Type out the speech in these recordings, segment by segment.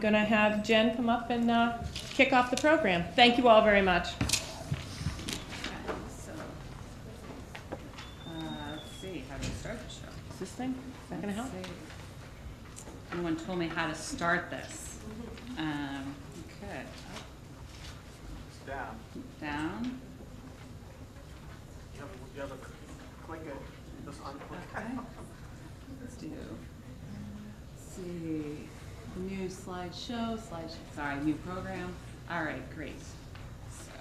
going to have Jen come up and uh, kick off the program. Thank you all very much. Uh, let's see, how do start the show? Is this thing, is that going to help? Let's see. No one told me how to start this. Um, okay, It's down. down, You have, you have a, click it, just unclick. okay. Let's do, let's see, slideshow, slide, sorry, new program. All right, great. So,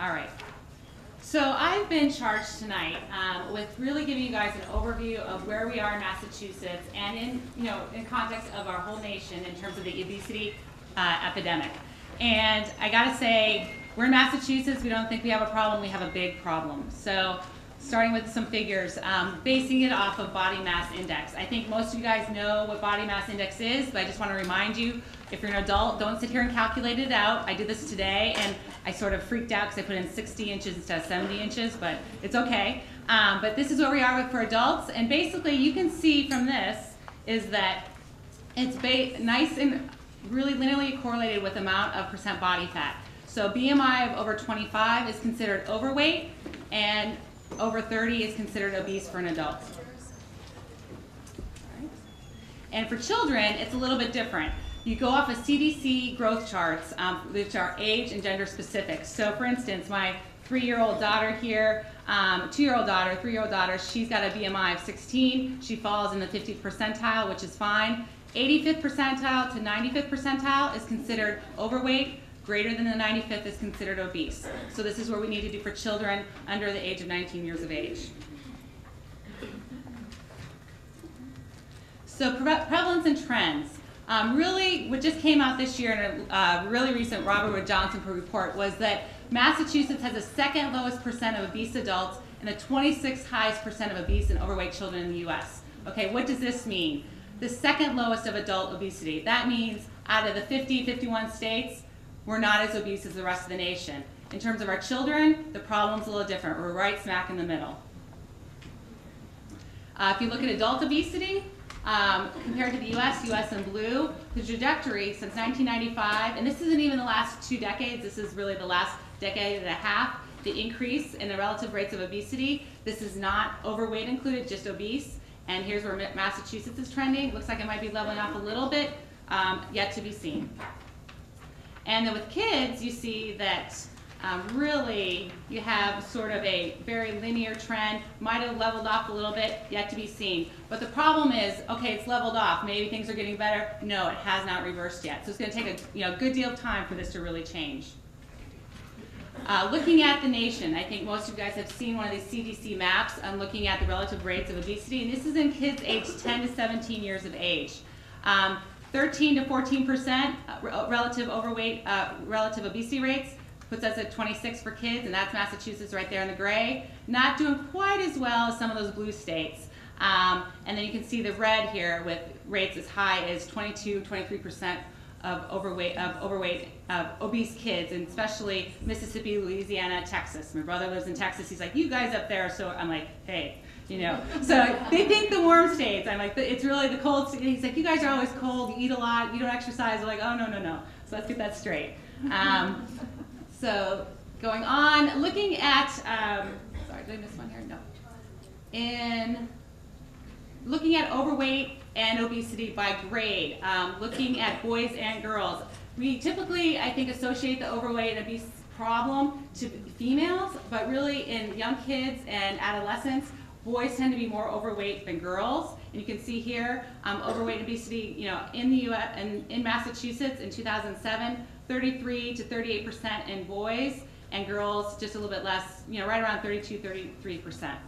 all right. So I've been charged tonight um, with really giving you guys an overview of where we are in Massachusetts and in, you know, in context of our whole nation in terms of the obesity uh, epidemic. And I gotta say, we're in Massachusetts, we don't think we have a problem, we have a big problem. So starting with some figures, um, basing it off of body mass index. I think most of you guys know what body mass index is, but I just want to remind you, if you're an adult, don't sit here and calculate it out. I did this today, and I sort of freaked out because I put in 60 inches instead of 70 inches, but it's okay. Um, but this is where we are with for adults, and basically you can see from this is that it's nice and really linearly correlated with amount of percent body fat. So BMI of over 25 is considered overweight, and over 30 is considered obese for an adult. And for children, it's a little bit different. You go off of CDC growth charts, um, which are age and gender specific. So, for instance, my three-year-old daughter here, um, two-year-old daughter, three-year-old daughter, she's got a BMI of 16. She falls in the 50th percentile, which is fine. 85th percentile to 95th percentile is considered overweight. Greater than the 95th is considered obese. So this is what we need to do for children under the age of 19 years of age. So pre- prevalence and trends. Um, really, what just came out this year in a uh, really recent Robert Wood Johnson report was that Massachusetts has the second lowest percent of obese adults and the 26th highest percent of obese and overweight children in the U.S. Okay, what does this mean? The second lowest of adult obesity. That means out of the 50, 51 states, we're not as obese as the rest of the nation. In terms of our children, the problem's a little different. We're right smack in the middle. Uh, if you look at adult obesity, um, compared to the US, US in blue, the trajectory since 1995, and this isn't even the last two decades, this is really the last decade and a half, the increase in the relative rates of obesity. This is not overweight included, just obese. And here's where Massachusetts is trending. Looks like it might be leveling off a little bit, um, yet to be seen. And then with kids, you see that um, really you have sort of a very linear trend, might have leveled off a little bit, yet to be seen. But the problem is, okay, it's leveled off, maybe things are getting better. No, it has not reversed yet. So it's going to take a you know, good deal of time for this to really change. Uh, looking at the nation, I think most of you guys have seen one of these CDC maps on looking at the relative rates of obesity, and this is in kids aged 10 to 17 years of age. Um, 13 to 14 percent uh, relative overweight, uh, relative obesity rates puts us at 26 for kids, and that's Massachusetts right there in the gray. Not doing quite as well as some of those blue states. Um, and then you can see the red here with rates as high as 22, 23 percent of overweight, of overweight, of obese kids, and especially Mississippi, Louisiana, Texas. My brother lives in Texas. He's like, you guys up there. So I'm like, hey, you know. So they think the warm states. I'm like, it's really the cold. He's like, you guys are always cold. You eat a lot. You don't exercise. I'm like, oh no, no, no. So let's get that straight. Um, so going on, looking at. Um, sorry, did I miss one here? No. In looking at overweight and obesity by grade, um, looking at boys and girls. We typically, I think, associate the overweight and obese problem to females, but really in young kids and adolescents, boys tend to be more overweight than girls. And you can see here, um, overweight and obesity, you know, in the U.S. and in Massachusetts in 2007, 33 to 38 percent in boys, and girls just a little bit less, you know, right around 32, 33 percent.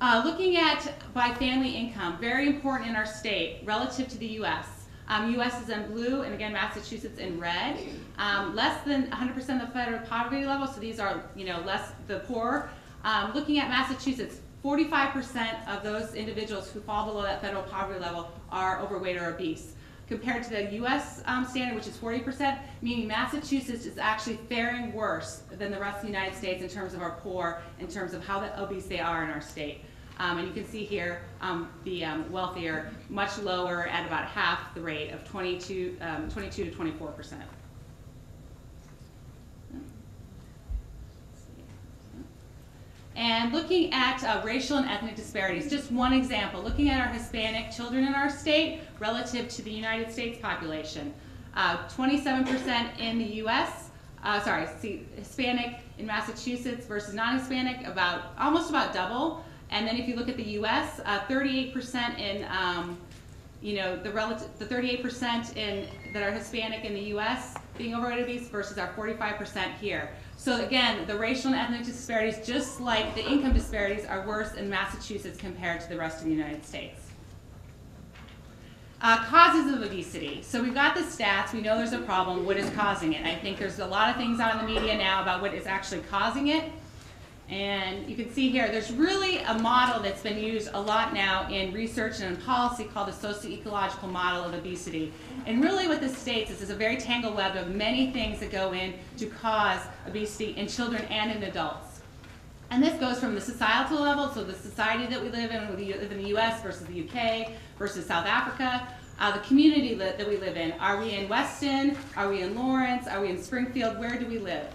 Uh, looking at by family income, very important in our state relative to the U.S. Um, U.S. is in blue, and again, Massachusetts in red. Um, less than 100% of the federal poverty level, so these are, you know, less the poor. Um, looking at Massachusetts, 45% of those individuals who fall below that federal poverty level are overweight or obese. Compared to the U.S. Um, standard, which is 40%, meaning Massachusetts is actually faring worse than the rest of the United States in terms of our poor, in terms of how obese they are in our state. Um, and you can see here um, the um, wealthier, much lower at about half the rate of 22, um, 22 to 24 percent. And looking at uh, racial and ethnic disparities, just one example, looking at our Hispanic children in our state relative to the United States population. 27% in the US, uh, sorry, Hispanic in Massachusetts versus non-Hispanic, about almost about double. And then if you look at the US, 38% in um, you know, the relative, the 38% in that are Hispanic in the U.S. being overweight obese versus our 45% here. So again, the racial and ethnic disparities, just like the income disparities, are worse in Massachusetts compared to the rest of the United States. Uh, causes of obesity. So we've got the stats. We know there's a problem. What is causing it? I think there's a lot of things out in the media now about what is actually causing it. And you can see here, there's really a model that's been used a lot now in research and in policy called the socio-ecological model of obesity. And really what this states is there's a very tangled web of many things that go in to cause obesity in children and in adults. And this goes from the societal level, so the society that we live in, we live in the US versus the UK versus South Africa, uh, the community that we live in. Are we in Weston? Are we in Lawrence? Are we in Springfield? Where do we live?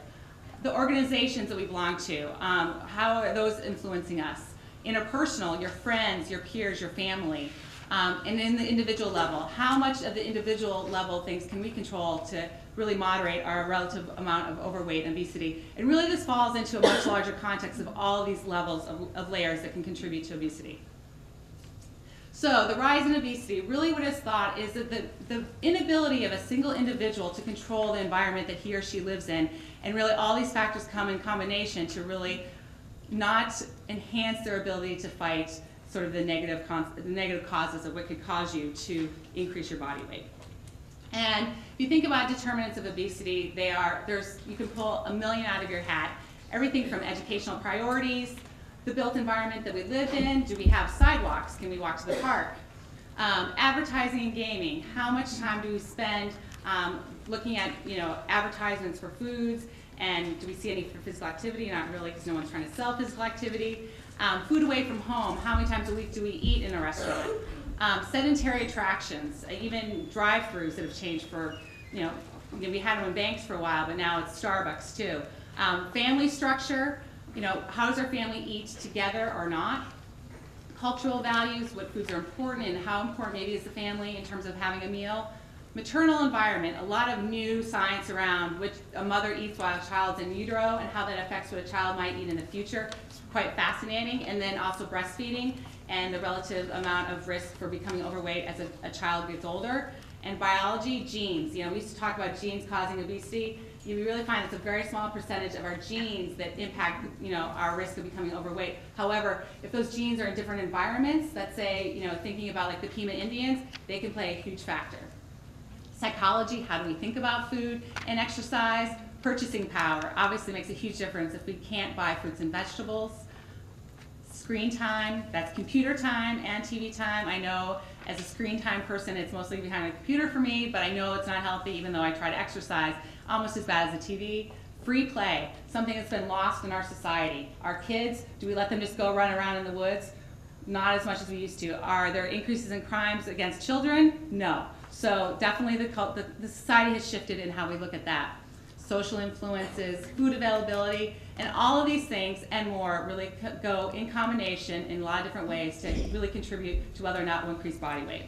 The organizations that we belong to, um, how are those influencing us? Interpersonal, your friends, your peers, your family. Um, and in the individual level, how much of the individual level things can we control to really moderate our relative amount of overweight and obesity? And really this falls into a much larger context of all these levels of, of layers that can contribute to obesity. So the rise in obesity, really what is thought is that the, the inability of a single individual to control the environment that he or she lives in, and really all these factors come in combination to really not enhance their ability to fight sort of the negative, the negative causes of what could cause you to increase your body weight. And if you think about determinants of obesity, they are, there's, you can pull a million out of your hat. Everything from educational priorities, the built environment that we live in? Do we have sidewalks? Can we walk to the park? Um, advertising and gaming. How much time do we spend um, looking at you know advertisements for foods? And do we see any for physical activity? Not really, because no one's trying to sell physical activity. Um, food away from home. How many times a week do we eat in a restaurant? Um, sedentary attractions, uh, even drive-throughs that have changed for, you know, we had them in banks for a while, but now it's Starbucks too. Um, family structure, you know, how does our family eat together or not? Cultural values, what foods are important and how important maybe is the family in terms of having a meal. Maternal environment, a lot of new science around which a mother eats while a child's in utero and how that affects what a child might eat in the future. It's quite fascinating. And then also breastfeeding and the relative amount of risk for becoming overweight as a, a child gets older. And biology, genes. You know, we used to talk about genes causing obesity you really find it's a very small percentage of our genes that impact, you know, our risk of becoming overweight. However, if those genes are in different environments, let's say, you know, thinking about like the Pima Indians, they can play a huge factor. Psychology, how do we think about food and exercise? Purchasing power obviously makes a huge difference if we can't buy fruits and vegetables. Screen time, that's computer time and TV time. I know as a screen time person, it's mostly behind a computer for me, but I know it's not healthy even though I try to exercise almost as bad as the TV. Free play, something that's been lost in our society. Our kids, do we let them just go run around in the woods? Not as much as we used to. Are there increases in crimes against children? No. So definitely the, the, the society has shifted in how we look at that. Social influences, food availability, and all of these things and more really go in combination in a lot of different ways to really contribute to whether or not we'll increase body weight.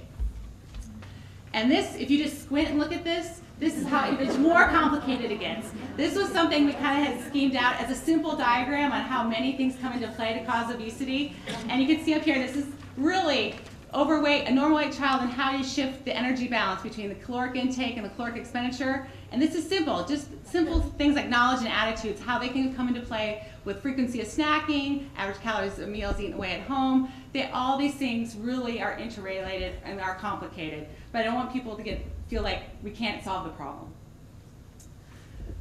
And this, if you just squint and look at this, this is how it's more complicated again. This was something we kind of had schemed out as a simple diagram on how many things come into play to cause obesity. And you can see up here, this is really overweight, a normal weight child, and how you shift the energy balance between the caloric intake and the caloric expenditure. And this is simple, just simple things like knowledge and attitudes, how they can come into play with frequency of snacking, average calories of meals eaten away at home. They, all these things really are interrelated and are complicated. But I don't want people to get feel like we can't solve the problem.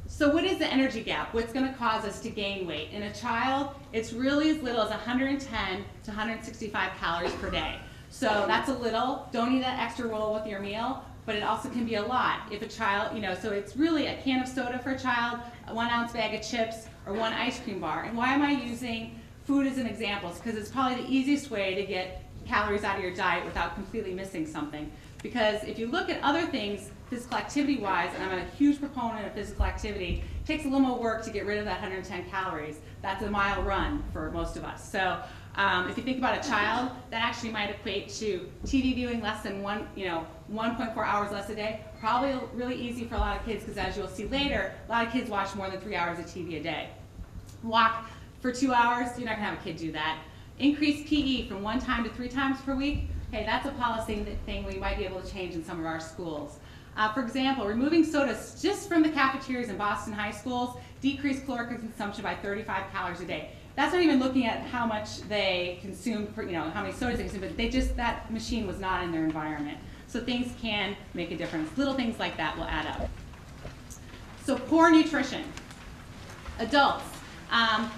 So what is the energy gap? What's going to cause us to gain weight? In a child, it's really as little as 110 to 165 calories per day. So that's a little. Don't eat that extra roll with your meal, but it also can be a lot. If a child, you know, so it's really a can of soda for a child, a one ounce bag of chips, or one ice cream bar. And why am I using food as an example because it's probably the easiest way to get calories out of your diet without completely missing something. Because if you look at other things, physical activity wise, and I'm a huge proponent of physical activity, it takes a little more work to get rid of that 110 calories. That's a mile run for most of us. So um, if you think about a child, that actually might equate to TV viewing less than one, you know, 1.4 hours less a day. Probably really easy for a lot of kids because as you'll see later, a lot of kids watch more than three hours of TV a day. Walk for two hours, you're not gonna have a kid do that. Increase PE from one time to three times per week. Okay, that's a policy thing we might be able to change in some of our schools. Uh, for example, removing sodas just from the cafeterias in Boston high schools decreased caloric consumption by 35 calories a day. That's not even looking at how much they consume, per, you know, how many sodas they consume, but they just, that machine was not in their environment. So things can make a difference. Little things like that will add up. So poor nutrition. Adults. Um,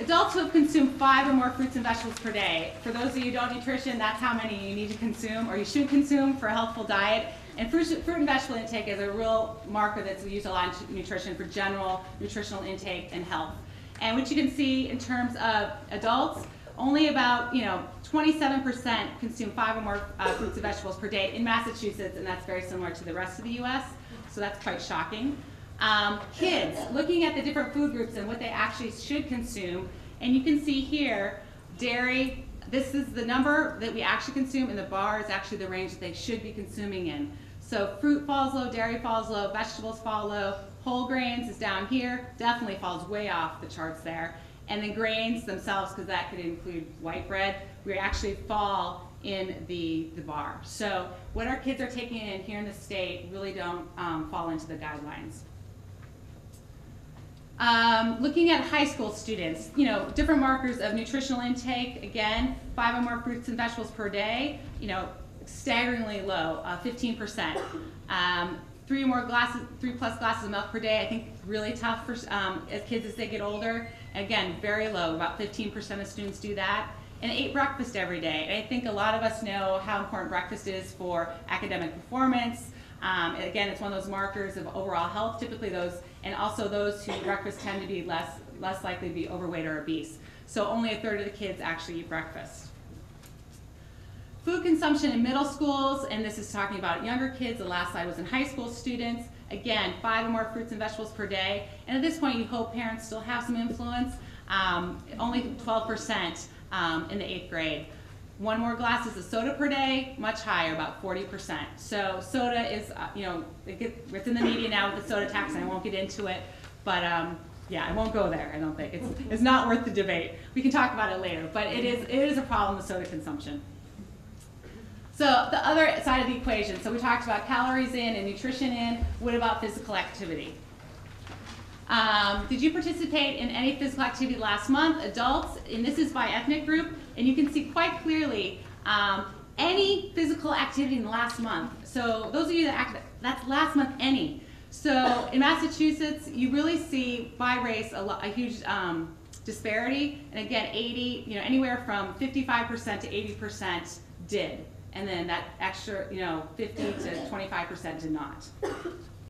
adults who have consumed five or more fruits and vegetables per day. For those of you who don't nutrition, that's how many you need to consume or you should consume for a healthful diet. And fruit, fruit and vegetable intake is a real marker that's used a lot in nutrition for general nutritional intake and health. And what you can see in terms of adults, only about, you know, 27% consume five or more uh, fruits and vegetables per day in Massachusetts, and that's very similar to the rest of the U.S., so that's quite shocking. Um, kids, looking at the different food groups and what they actually should consume, and you can see here, dairy, this is the number that we actually consume, and the bar is actually the range that they should be consuming in. So fruit falls low, dairy falls low, vegetables fall low, whole grains is down here, definitely falls way off the charts there. And then grains themselves, because that could include white bread, we actually fall in the, the bar. So what our kids are taking in here in the state really don't um, fall into the guidelines. Um, looking at high school students, you know, different markers of nutritional intake, again, five or more fruits and vegetables per day, you know, staggeringly low, uh, 15%. Um, three or more glasses, three plus glasses of milk per day, I think really tough for um, as kids as they get older. Again, very low, about 15% of students do that. And ate breakfast every day. And I think a lot of us know how important breakfast is for academic performance. Um, again, it's one of those markers of overall health, typically those, and also those who breakfast tend to be less, less likely to be overweight or obese. So only a third of the kids actually eat breakfast. Food consumption in middle schools, and this is talking about younger kids, the last slide was in high school students. Again, five or more fruits and vegetables per day. And at this point, you hope parents still have some influence. Um, only 12% um, in the eighth grade. One more glasses of soda per day, much higher, about 40%. So soda is, uh, you know, it's in the media now with the soda tax, and I won't get into it, but um, yeah, I won't go there. I don't think it's it's not worth the debate. We can talk about it later, but it is it is a problem with soda consumption. So the other side of the equation, so we talked about calories in and nutrition in, what about physical activity? Um, did you participate in any physical activity last month, adults? And this is by ethnic group, and you can see quite clearly um, any physical activity in the last month. So those of you that act, that's last month, any. So in Massachusetts, you really see by race a, a huge um, disparity, and again, 80, you know, anywhere from 55% to 80% did and then that extra, you know, 50 to 25% did not.